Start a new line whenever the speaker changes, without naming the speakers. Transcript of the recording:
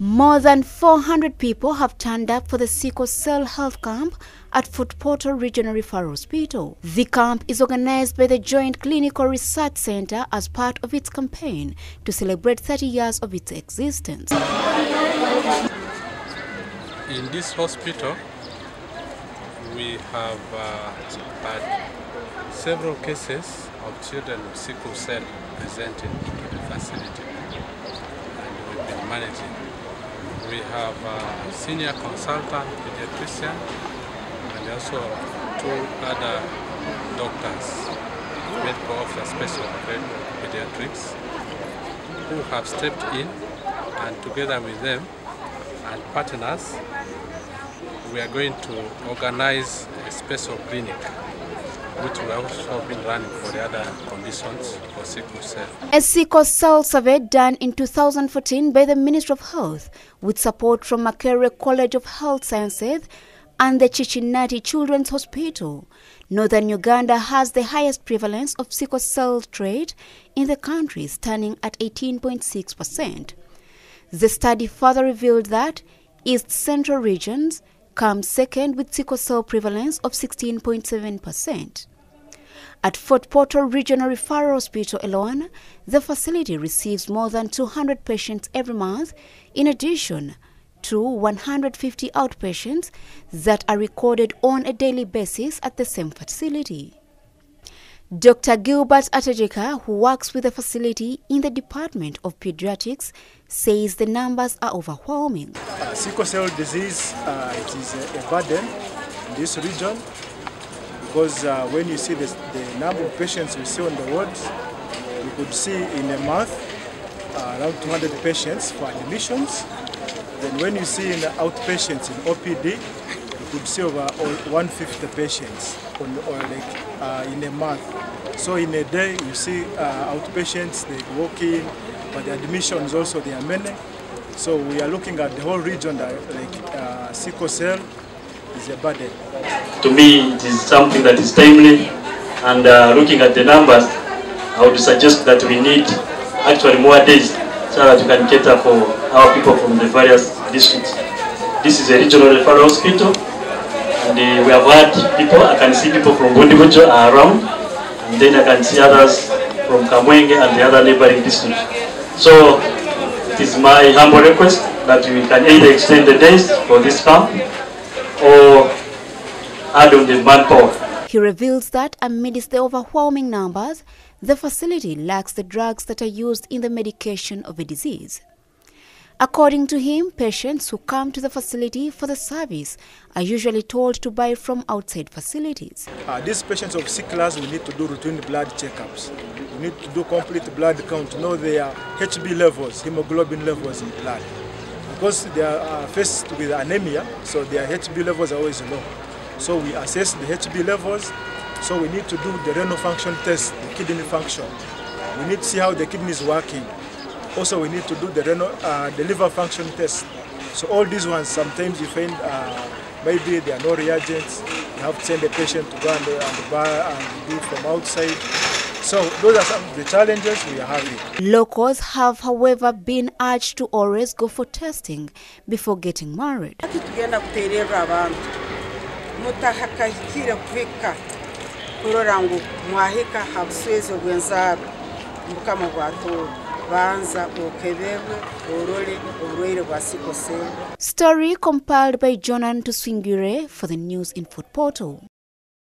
More than 400 people have turned up for the sickle cell health camp at Fort Portal Regional Referral Hospital. The camp is organized by the Joint Clinical Research Center as part of its campaign to celebrate 30 years of its existence.
In this hospital, we have uh, had several cases of children with sickle cell presented to the facility managing. We have a senior consultant pediatrician and also two other doctors, medical officer special pediatrics, who have stepped in and together with them and partners, we are going to organize a special clinic which we also been running for the other conditions for sickle cell.
A sickle cell survey done in 2014 by the Ministry of Health with support from Makerere College of Health Sciences and the Cincinnati Children's Hospital. Northern Uganda has the highest prevalence of sickle cell trait in the country, standing at 18.6%. The study further revealed that East Central regions come second with sickle cell prevalence of 16.7%. At Fort Portal Regional Referral Hospital alone, the facility receives more than 200 patients every month, in addition to 150 outpatients that are recorded on a daily basis at the same facility. Dr. Gilbert Atajika, who works with the facility in the Department of Pediatrics, says the numbers are overwhelming.
Uh, sickle cell disease, uh, it is a, burden in this region because uh, when you see this, the number of patients we see on the wards, you could see in a month uh, around 200 patients for admissions. Then when you see in the outpatients in OPD, you could see over 150 patients on, or like uh, in a month. So in a day, you see uh, outpatients, they walk in, but the admissions also, they are many. So we are looking at the whole region like uh, sickle cell is a burden.
To me, it is something that is timely, and uh, looking at the numbers, I would suggest that we need actually more days so that we can cater for our people from the various districts. This is a regional referral hospital, and uh, we have had people, I can see people from Bundibugyo are around, and then I can see others from Kamwenge and the other neighboring districts. So it is my humble request that we can either extend the days for this camp or add on the manpower.
He reveals that amidst the overwhelming numbers, the facility lacks the drugs that are used in the medication of a disease. According to him, patients who come to the facility for the service are usually told to buy from outside facilities.
Uh, these patients of sicklers, we need to do routine blood checkups. We need to do complete blood count know their HB levels, hemoglobin levels in blood. Because they are uh, faced with anemia, so their HB levels are always low. So we assess the HB levels, so we need to do the renal function test, the kidney function. We need to see how the kidney is working. Also, we need to do the, renal, uh, the liver function test. So all these ones, sometimes you find uh, maybe there are no reagents. You have to send the patient to go and, and buy and do from outside. So those are some of the challenges we are having.
Locals have, however, been urged to always go for testing before getting married.
mutahakahikire kuhika kurora ngu mwahika mukama banza okebebwe orore oburwaire bwa
Story compiled by Jonan Tuswingire for the News Info Portal.